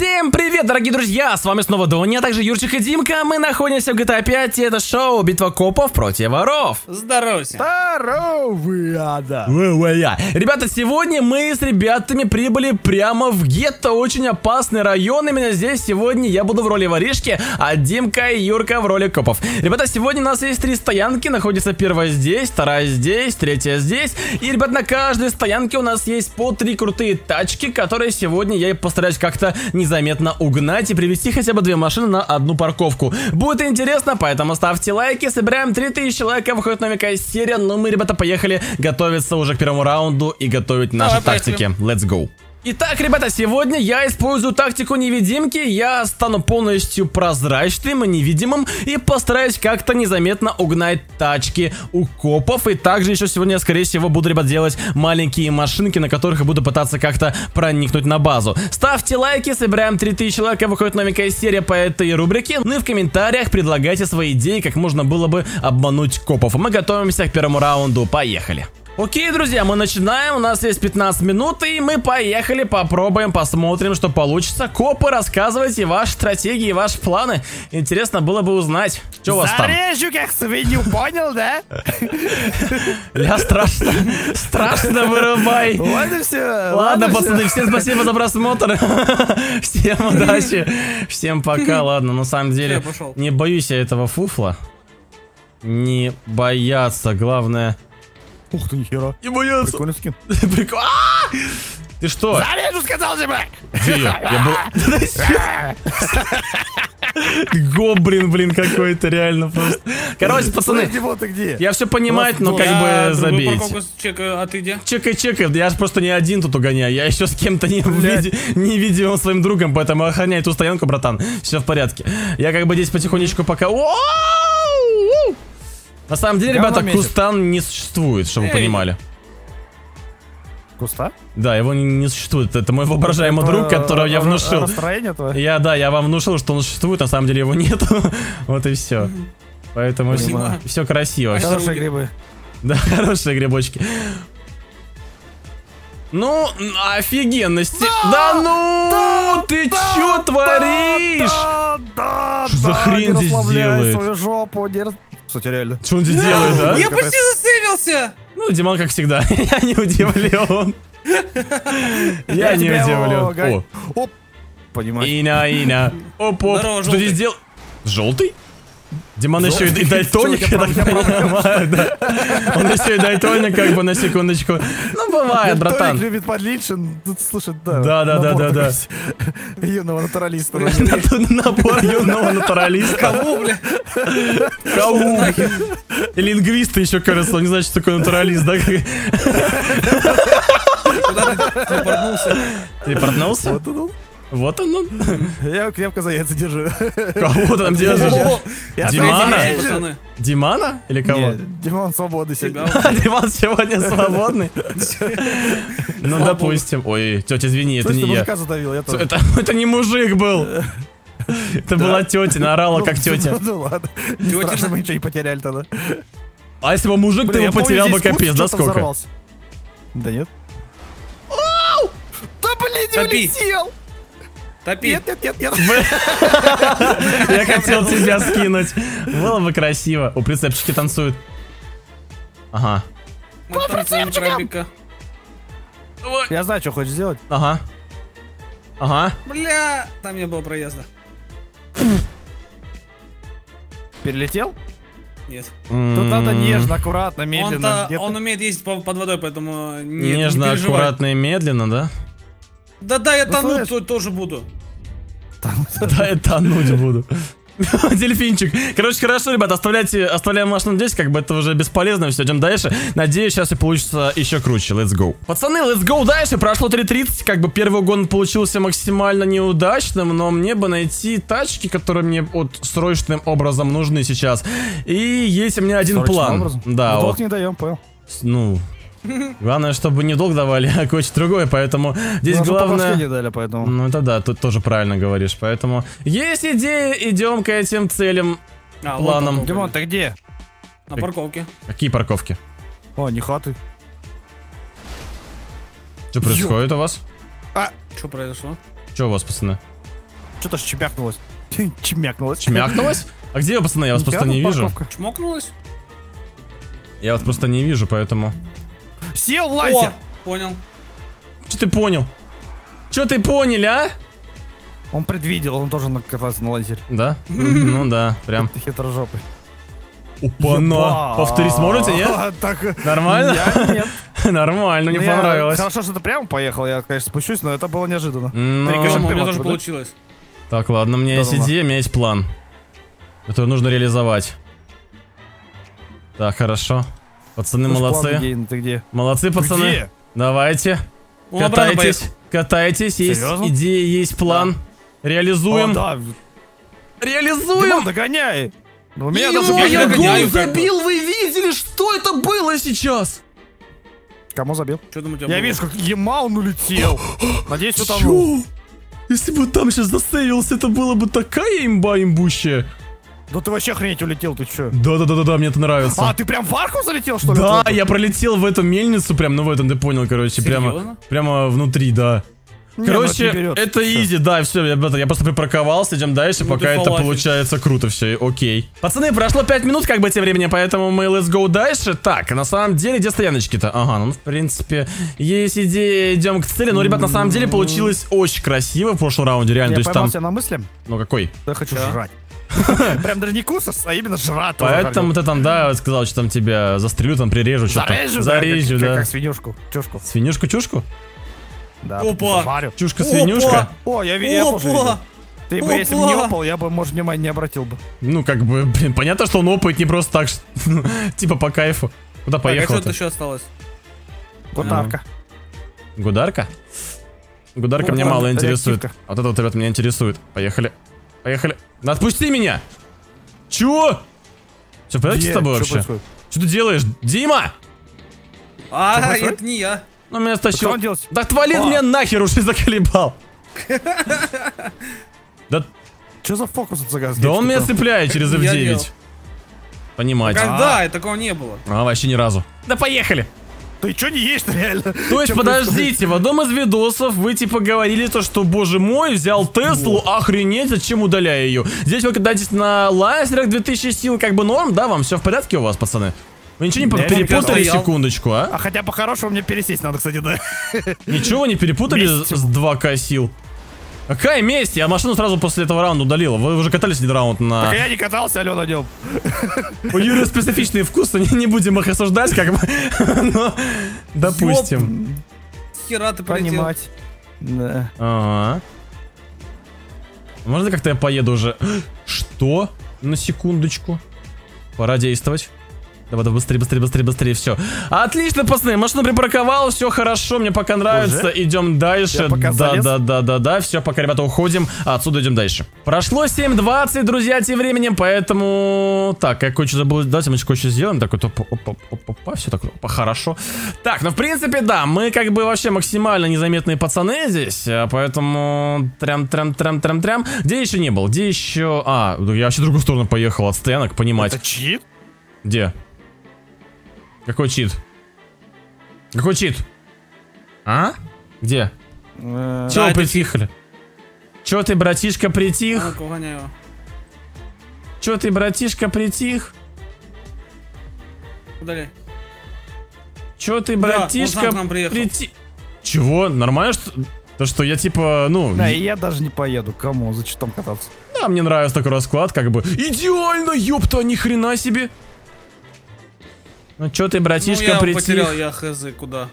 Всем привет, дорогие друзья! С вами снова Дони, а также Юрчик и Димка. Мы находимся в GTA 5, и это шоу «Битва копов против воров». Здоровься. Здоровая, да. Уэ-уэ-я. Ребята, сегодня мы с ребятами прибыли прямо в гетто, очень опасный район. Именно здесь сегодня я буду в роли воришки, а Димка и Юрка в роли копов. Ребята, сегодня у нас есть три стоянки. Находится первая здесь, вторая здесь, третья здесь. И, ребят, на каждой стоянке у нас есть по три крутые тачки, которые сегодня я постараюсь как-то незаметно угнать и привести хотя бы две машины на одну парковку. Будет интересно, поэтому ставьте лайки. Собираем 3000 лайков, выходит новенькая серия. Но мы, ребята, поехали готовиться уже к первому раунду и готовить наши Давай, тактики. Let's go. Итак, ребята, сегодня я использую тактику невидимки, я стану полностью прозрачным и невидимым и постараюсь как-то незаметно угнать тачки у копов. И также еще сегодня, скорее всего, буду, ребят, делать маленькие машинки, на которых я буду пытаться как-то проникнуть на базу. Ставьте лайки, собираем 3000 лайков, выходит новенькая серия по этой рубрике. Ну и в комментариях предлагайте свои идеи, как можно было бы обмануть копов. Мы готовимся к первому раунду, поехали. Окей, друзья, мы начинаем, у нас есть 15 минут, и мы поехали, попробуем, посмотрим, что получится. Копы, рассказывайте ваши стратегии, ваши планы. Интересно было бы узнать, что у вас там. Зарежу как свинью, понял, да? Я страшно, страшно вырубай. Вот и все. Ладно, пацаны, всем спасибо за просмотр. Всем удачи. Всем пока. Ладно, на самом деле, не боюсь я этого фуфла. Не бояться, главное... Ух ты, нихера. Не бояться. Прикольный скин. Прикол- А! Ты что? Зарежу, сказал блядь. Где я? Я был... Гоблин, блин, какой-то реально просто. Короче, пацаны, я все понимаю, но как бы забейте. а ты где? Чекай, чекай, я же просто не один тут угоняю, я еще с кем-то не невидимым своим другом, поэтому охраняй эту стоянку, братан. Все в порядке. Я как бы здесь потихонечку пока... Оу! На самом деле, Говно ребята, метит. Кустан не существует, чтобы вы Эй. понимали. Куста? Да, его не, не существует. Это мой воображаемый друг, которого я внушил. Настроение твое? Я, да, я вам внушил, что он существует, на самом деле его нету. вот и все. Поэтому Спасибо. все красиво. Спасибо. Хорошие грибы. Да, хорошие грибочки. Ну, офигенности. Да, ну, ты чё творишь? Да, да, Что за да, хрень не здесь делает? свою жопу, не Кстати, реально. Что он здесь делает, да? Я почти засейвился! Ну, Диман, как всегда, я не удивлен. Я не удивлен. Оп. Понимаешь? Ина, Ина. Оп, оп. Что здесь делал? Желтый? Диман еще и дальтоник, я так понимаю, да. Он еще и дальтоник, как бы, на секундочку. Ну, бывает, братан. любит подлиншин. Тут, слушай, да. Да, да, да, да, да. Юного натуралиста. Набор юного натуралиста. Кого, бля? Кого? И лингвисты еще, кажется, он не знает, что такое натуралист, да? Куда ты телепортнулся? Вот он. Вот он. он. Я крепко за яйца держу. Кого ты там держишь? Димана? Димана? Или кого? Не, Димон свободный сегодня. Диман сегодня свободный? Ну, допустим. Ой, тетя, извини, это не я. мужика задавил, я тоже. Это, не мужик был. Это была тетя, она орала как тетя. Ну ладно. Не Тетя страшно, мы ничего не потеряли тогда. А если бы мужик, ты его потерял бы капец, да сколько? Да нет. Да блин, не улетел! Топи. Нет, нет, нет, нет. Я хотел тебя скинуть. Было бы красиво. У прицепчики танцуют. Ага. Танцуем крабика. Я знаю, что хочешь сделать. Ага. Ага. Бля, там не было проезда. Перелетел? Нет. Тут надо нежно, аккуратно, медленно. Он умеет ездить по- под водой, поэтому не Нежно, аккуратно и медленно, да? Да-да, я Ну, тону слышь. то- тоже буду. Да, я тонуть буду. Дельфинчик. Короче, хорошо, ребята, оставляйте, оставляем машину здесь, как бы это уже бесполезно, все, идем дальше. Надеюсь, сейчас и получится еще круче. Let's go. Пацаны, let's go дальше. Прошло 3.30, как бы первый угон получился максимально неудачным, но мне бы найти тачки, которые мне вот срочным образом нужны сейчас. И есть у меня один Срочным план. образом? Да, Ну, вот. долг не даем, понял. Ну, главное, чтобы не долг давали, а кое-что другое, поэтому здесь Ну, а главное... не дали, поэтому. Ну это да, тут тоже правильно говоришь, поэтому есть идея, идем к этим целям. А, вот Планом. парковка. Димон, ты где? На парковке. Какие парковки? О, не хаты. Что происходит у вас? Что произошло? Что у вас, пацаны? Что-то ж чмякнулось. Чмякнулось. Чмякнулась? А где пацаны? Я вас просто не вижу. парковка. Чмокнулась? Я вас просто не вижу, поэтому... Сел в О, лазер. понял. Что ты понял? Что ты поняли, а? Он предвидел, он тоже на- катался на лазере. Да? Ну да, прям. Ты хитрожопый. Опа-на! Еба. Повторить сможете, нет? Так, Нормально? Я нет. Нормально, мне я- понравилось. Хорошо, что ты прямо поехал, я, конечно, спущусь, но это было неожиданно. Ну, у прямо меня тоже получилось. Так, ладно, у меня есть идея, у меня есть план. Это нужно реализовать. Так, хорошо. Пацаны план молодцы. идейный, ты где? Молодцы, пацаны. Где? Давайте. Он Катайтесь. Катайтесь. Есть Серьезно? идея, есть план. Реализуем. О, да. Реализуем. Димон, догоняй. Ну, У меня даже... я я гол забил, вы видели, что это было сейчас? Кому забил? Что там у тебя Я было? вижу, как Ямаун улетел. Надеюсь, утонул. Чё? Если бы там сейчас засейвился, это было бы такая имба имбущая. Да ты вообще охренеть улетел, ты чё? Да-да-да-да, мне это нравится. А, ты прям в арку залетел, что ли? Да, я пролетел в эту мельницу, прям, ну в этом ты понял, короче, прямо, Серьезно? прямо внутри, да. Не, Короче, ну это это изи, да, все, это- я просто припарковался, идем дальше, Ну пока это фалафель. получается круто, все, окей. Пацаны, прошло 5 минут, как бы тем временем, поэтому мы let's go дальше. Так, на самом деле, где стояночки-то? Ага, ну, в принципе, есть идея, идем к цели. Но, ребят, на самом деле, получилось очень красиво в прошлом раунде, реально. Я То есть поймал там, на мысли, ну какой? я хочу Да. жрать. Прям даже не кусас, а именно жрать. Поэтому ты там, да, сказал, что там тебя застрелю, там прирежу, что-то. Зарежу, да, Зарежу, как- да. Как, как свинюшку, чушку. Свинюшку-чушку? Да, Опа. Чушка-свинюшка? О, я, видел. Опа! Ты бы, если бы не Опа. опал, я бы, может, внимания не обратил бы. Ну, как бы, блин, понятно, что он опыт не просто так, что- типа по кайфу. Куда Так, а поехал что-то еще осталось? Гутарка. Гударка? Гударка Ну, мне мало интересует. Вот это вот, ребят, меня интересует. Поехали. Поехали. Да отпусти меня! Чё? Все в порядке с тобой вообще? происходит? Что ты делаешь? Дима! А, это не я. Ну, меня стащил. Да отвали А. меня нахер, уже заколебал. Да, Что за фокус от загаз? да он меня цепляет через Я F9. делал. Понимать. Когда? Такого не было. А, вообще ни разу. Да поехали. Ты что не есть реально? То есть, подождите, в одном из видосов вы типа говорили то, что, боже мой, взял Теслу, охренеть, зачем удаляя ее? Здесь вы катаетесь на лазерах 2000 сил, как бы норм, да, вам все в порядке у вас, пацаны? Вы ничего не Я перепутали, секундочку, а? А хотя по-хорошему мне пересесть надо, кстати, да. Ничего не перепутали Месть. с 2К сил? Какая месть? Я машину сразу после этого раунда удалил. Вы уже катались один раунд Так на... я не катался, Алена, днем. У Юры специфичные вкусы, не, не будем их осуждать, как бы. Но, допустим. Хера ты полетел. Понимать. Да. Ага. Можно как-то я поеду уже? Что? На секундочку. Пора действовать. Давай, давай, быстрее, быстрее, быстрее, быстрее, все. Отлично, пацаны, машину припарковал, все хорошо, мне пока нравится. Уже? Идем дальше. Да, да, да, да, да. Все, пока, ребята, уходим. А отсюда идем дальше. Прошло 7.20, друзья, тем временем, поэтому. Так, я кое-что забыл. Давайте мы кое-что сделаем. Так, вот, опа, опа, опа, опа, все так, опа, хорошо. Так, ну, в принципе, да, мы как бы вообще максимально незаметные пацаны здесь, а, поэтому трям, трям, трям, трям, трям. Где еще не был? Где еще? А, я вообще в другую сторону поехал от стоянок, понимать. Это чит? Где? Какой чит? Какой чит? А? Где? Э, Чего вы это притихли? Чё ты, братишка, притих? его. Чё ты, братишка, притих? Удаляй. Чё ты, братишка, притих? Чего? Нормально, что... То, что я типа, ну... Да, и я даже не поеду. Кому? За читом кататься? Да, мне нравится такой расклад, как бы. Идеально, ёпта, ни хрена себе. Ну чё ты, Ну, братишка, я притих? потерял, я хз куда.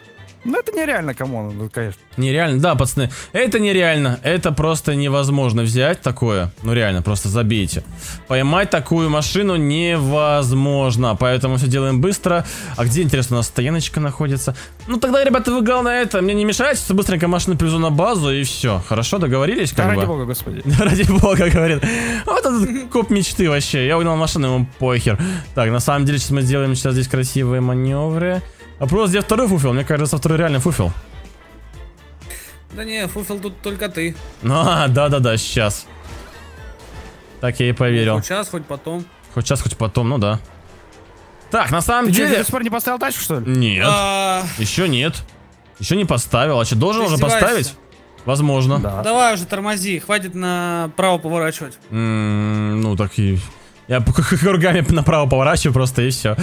Ну, это нереально, кому, ну, конечно. Нереально, да, пацаны, это нереально, это просто невозможно взять такое, ну реально, просто забейте. Поймать такую машину невозможно, поэтому все делаем быстро. А где, интересно, у нас стояночка находится? Ну тогда, ребята, вы главное это, мне не мешайте, что быстренько машину привезу на базу и все. Хорошо, договорились Да как ради бы? бога, господи. Ради бога, говорит. Вот этот коп мечты вообще. Я угнал машину, ему похер. Так, на самом деле, сейчас мы сделаем сейчас здесь красивые маневры. Вопрос, где второй фуфел? Мне кажется, второй реально фуфел. Да не, фуфел тут только ты. Ну, а, да-да-да, сейчас. Так я и поверил. Хоть сейчас, хоть потом. Хоть сейчас, хоть потом, ну да. Так, на самом Ты что, деле... до сих пор не поставил тачку, что ли? Нет, А, еще нет. Еще не поставил. А что, должен Ты уже поставить? Возможно. Да. Давай уже тормози, хватит направо поворачивать. М, ну, так и... Я кругами направо поворачиваю просто и все.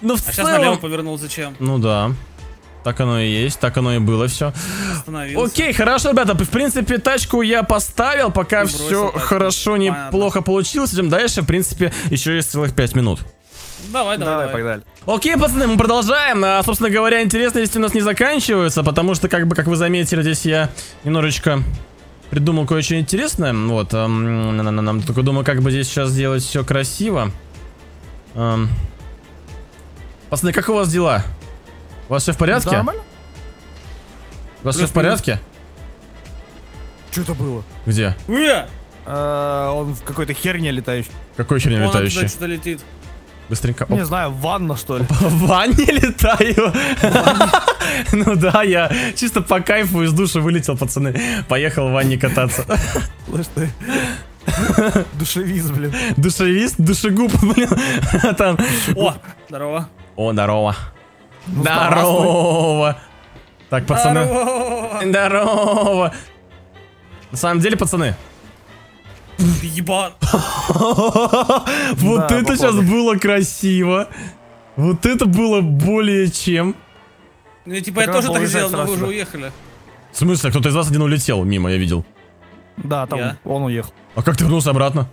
Ну, в А сейчас налево целом... повернул, зачем? Ну да. Так оно и есть, так оно и было все. Окей, хорошо, ребята. В принципе, тачку я поставил, пока бросил все тачку. хорошо, неплохо получилось. Идем дальше. В принципе, еще есть целых 5 минут. Давай, давай, Давай, давай. погнали. Окей, пацаны, мы продолжаем. А, собственно говоря, интересности у нас не заканчиваются, потому что, как бы, как вы заметили, здесь я немножечко придумал кое-что интересное. Вот, ам, на-на-на-на. только думаю, как бы здесь сейчас сделать все красиво. Пацаны, как у вас дела? У вас все в порядке? Нормально? У вас все в порядке? Что это было? Где? Уя! Э, Он в какой-то херне летающий. Какой херня Вон оттуда летающий? что-то летит. Быстренько. Оп. Не знаю, ванна что ли? В ванне летаю. Ну да, я чисто по кайфу из душа вылетел, пацаны. Поехал в ванне кататься. Слышь ты. Душевиз, блин. Душевист, душегуб, блин. Там. О, здорово. О, здорово. Ну, Здорово. Так, пацаны. Здорово. Здорово. На самом деле, пацаны, Ты ебан. вот это сейчас было красиво. Вот это было более чем. Ну, типа, я тоже так сделал, но вы уже уехали. В смысле, кто-то из вас один улетел мимо, я видел. Да, там он уехал. А как ты вернулся обратно?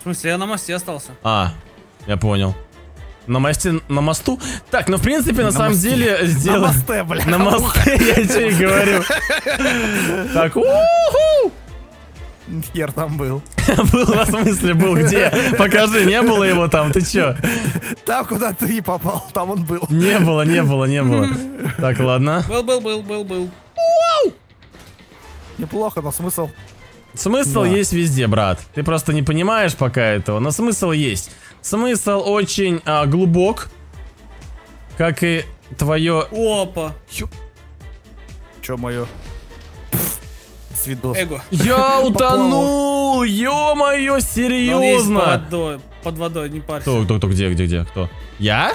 В смысле, я на мосте остался. А, я понял. На мосте, на мосту? Так, ну в принципе, на, На самом мосте. деле, На сделать... мосте, бля. На мосте, я тебе говорю. Так, уху! Хер там был. Был, в смысле, был где? Покажи, не было его там, ты чё? Там, куда ты попал, там он был. Не было, не было, не было. Так, ладно. Был, был, был, был, был. Неплохо, но смысл. Смысл Да. есть везде, брат. Ты просто не понимаешь пока этого, но смысл есть. Смысл очень а, глубок, как и твое... Опа. Че мое? Свидос. Эго. Я утонул! Ё-моё, Он есть под серьезно! водой. Под водой, не парься. Кто, кто, кто, где, где, где, кто? Я?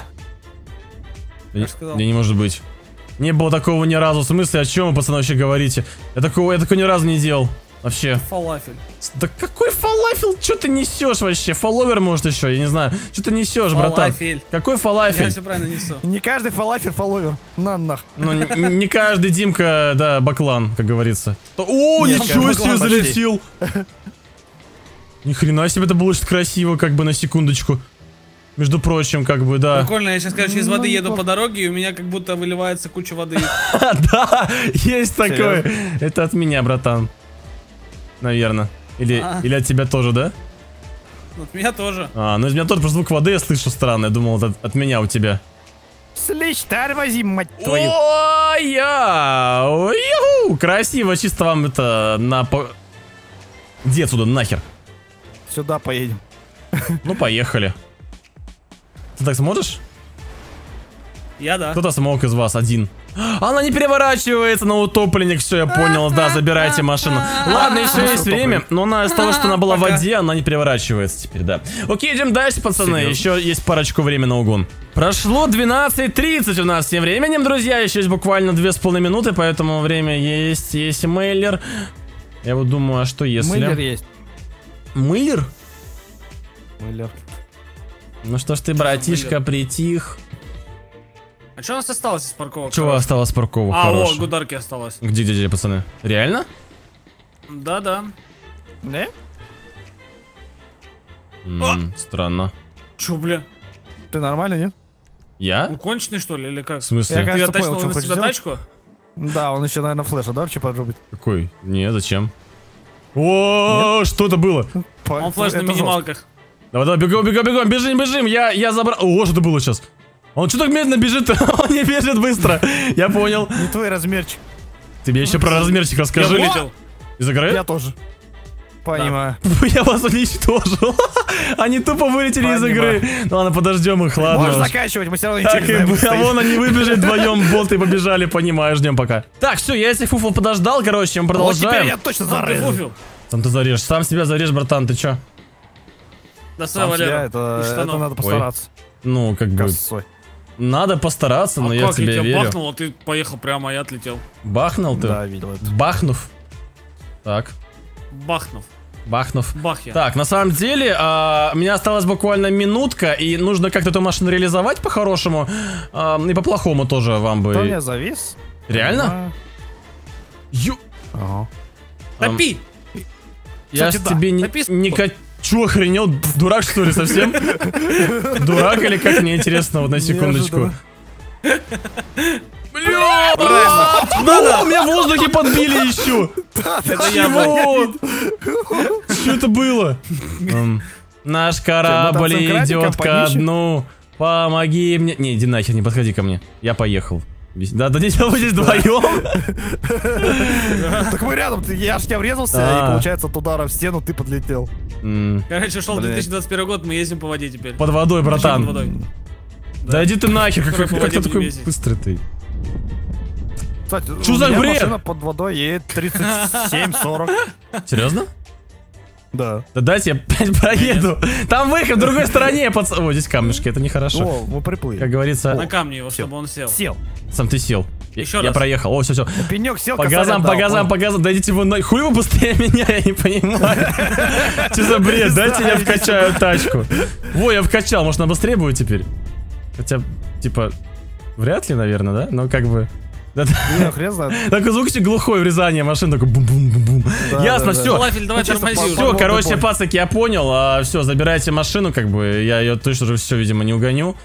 Да не, же сказал. да не может быть. Не было такого ни разу. В смысле, о чем вы, пацаны, вообще говорите? Я такого, я такого ни разу не делал. Вообще. Фалафель. Да какой фалафел? Что ты несешь вообще? Фолловер, может, еще? Я не знаю. Что ты несешь, братан? Фалафель. Какой Я фалафель? все правильно несу. Не каждый фалафель фолловер. На нах. Ну, не каждый Димка, да, баклан, как говорится. О, Нет, ничего себе залетел! Ни хрена себе, это было очень красиво, как бы на секундочку. Между прочим, как бы, да. Прикольно, я сейчас, короче, из воды Ну, еду по дороге, и у меня как будто выливается куча воды. Да, есть такое. Это от меня, братан. Наверное. Или, А. или от тебя тоже, да? От меня тоже. А, ну из меня тоже просто звук воды я слышу странно. Я думал, это от, от меня у тебя. Слышь, тормози, мать твою. Ой, я! Юху! Красиво, чисто вам это на... по- Иди отсюда, нахер. Сюда поедем. Ну, поехали. Ты так сможешь? Я да. Кто-то смог из вас один. Она не переворачивается на утопленник, все, я понял, да, забирайте машину. Ладно, еще есть время, но она из того, что она была в воде, она не переворачивается теперь, да. Окей, идем дальше, пацаны, еще есть парочку времени на угон. Прошло 12.30 у нас тем временем, друзья, еще есть буквально 2,5 минуты, поэтому время есть, есть мейлер. Я вот думаю, а что если... Мыллер есть. Мейлер? Мыллер. Ну что ж ты, братишка, притих. А что у нас осталось из парковок? Чего осталось парковок А, о, хорошего? гударки осталось. Где, где, где, пацаны? Реально? Да-да. Не? М, Странно. Чё, бля? Ты нормально, нет? Я? Он конченый, что ли, или как? В смысле? Я, Ты кажется, понял, что на хочешь тачку? Да, он еще, наверное, флеша, да, вообще подрубит? Какой? Не, зачем? О, что это было? Он флеш на минималках. Давай, давай, бегом, бегом, бегом, бежим, бежим. Я, я забрал. О, что это было сейчас? Он что так медленно бежит? Он не бежит быстро. Я понял. Не твой размерчик. Тебе еще про размерчик Я расскажи. вылетел. Из игры? Я тоже. Понимаю. Я вас уничтожил. Они тупо вылетели из игры. Ну ладно, подождем их, ладно. Можешь уж. заканчивать, мы все равно Так и не знаем. А вон они выбежали вдвоем, болты побежали, понимаю, ждем пока. Так, все, я этих фуфл подождал, короче, мы Вот теперь продолжаем. я точно ты зарежу. Сам ты зарежь, сам себя зарежь, братан, ты чё? Доставай, Сам Валера. это, надо постараться. Ну, как бы... Косой. Надо постараться, но а я как в тебя я тебя верю. бахнул, а ты поехал прямо, а я отлетел. Бахнул ты? Да, видел это. Бахнув. Так, Бахнув. бахнув. Бах я. Так, на самом деле, а, у меня осталась буквально минутка, и нужно как-то эту машину реализовать по-хорошему, а, и по-плохому тоже вам бы. Кто меня завис? Реально? Ю... Ага. Топи! Я ж тебе не... Написано. не Чё, охренел? Дурак, что ли, совсем? Дурак или как? Мне интересно, вот на секундочку. Бля. О, меня в воздухе подбили еще. Это я? Что это было? Наш корабль идет ко дну. Помоги мне. Не, иди нахер, не подходи ко мне. Я поехал. Да, да здесь вы здесь вдвоем. Так мы рядом, я ж тебя врезался, А. и получается от удара в стену ты подлетел. Короче, шел Блин. 2021 год, мы ездим по воде теперь. Под водой, братан. Да иди ты нахер, как, ты такой быстрый ты. Кстати, у за бред? машина под водой едет 37-40. Серьезно? Да. Да дайте я опять проеду. Там выход в другой стороне, пац... О, здесь камешки, это нехорошо. О, мы приплыли. Как говорится, На камне его, чтобы он сел. Сел. сам ты сел. Я- Еще я раз. проехал. О, все, все. Пенек сел, По газам, по газам, по газам. Дайте вы на... Хуй вы быстрее меня, я не понимаю. Что за бред? Дайте я вкачаю тачку. Во, я вкачал, может она быстрее будет теперь? Хотя, типа, вряд ли, наверное, да? Но как бы... Да, да. Не, хрен знает. Такой звук еще глухой врезание машин, такой бум-бум-бум-бум. Да, Ясно, да, да. все. Фалафель, давай тормози. Все, короче, пацаки, я понял. А, все, забирайте машину, как бы. Я ее точно уже все, видимо, не угоню.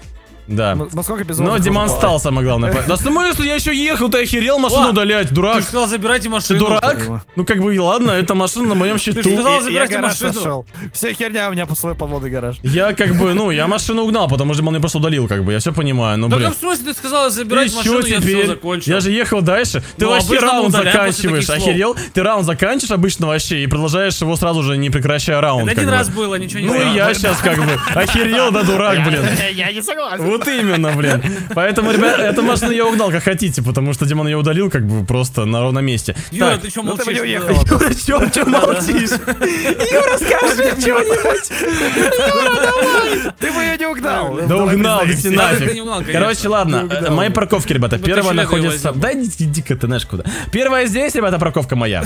Да. Мы- мы сколько без Но Диман стал, самое главное. Да в смысле, я еще ехал, ты охерел машину удалять, Ты дурак. же сказал, забирайте Ты машину. дурак? Дима. Ну как бы, ладно, эта машина на моем Ты же счету. сказал, Я забирайте машину. Вся херня у меня по свой подводный гараж. Я как бы, ну, я машину угнал, потому что Диман ее просто удалил, как бы, я все понимаю, ну, блин. а в смысле ты сказал забирать И машину, я все закончил. Я же ехал дальше. Ты Ну, вообще раунд заканчиваешь, охерел? Ты раунд заканчиваешь обычно вообще и продолжаешь его сразу же, не прекращая раунд. Это один раз было, ничего не Ну и я сейчас как бы охерел, да, дурак, блин. Я не согласен. Вот именно, блин. Поэтому, ребят, эту машину я угнал как хотите, потому что Димон ее удалил как бы просто на ровном месте. Юра, Так, ты что ну ты молчишь? уехала. Юра, чё, чё молчишь? Юра, скажи что-нибудь. Ты бы ее не угнал. Да Давай угнал, ты нафиг. Короче, ладно, э, мои парковки, ребята. Ну, ты Первая находится... Да иди- иди-ка ты знаешь куда. Первая здесь, ребята, парковка моя.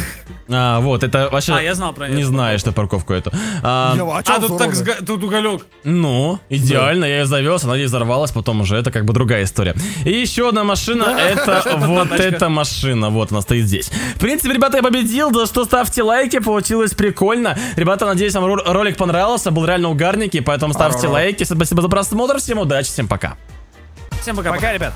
А, вот, это вообще... А, я знал про Не знаю, что парковку эту. А, а А, тут так тут уголек. Ну, идеально, я ее завез, она здесь взорвалась, потом уже это как бы другая история. И еще одна машина, это вот эта машина, вот она стоит здесь. В принципе, ребята, я победил, за что ставьте лайки, получилось прикольно. Ребята, надеюсь, вам рол- ролик понравился, был реально угарненький, поэтому ставьте лайки. Спасибо за просмотр, всем удачи, всем пока. Всем пока. Пока, ребят.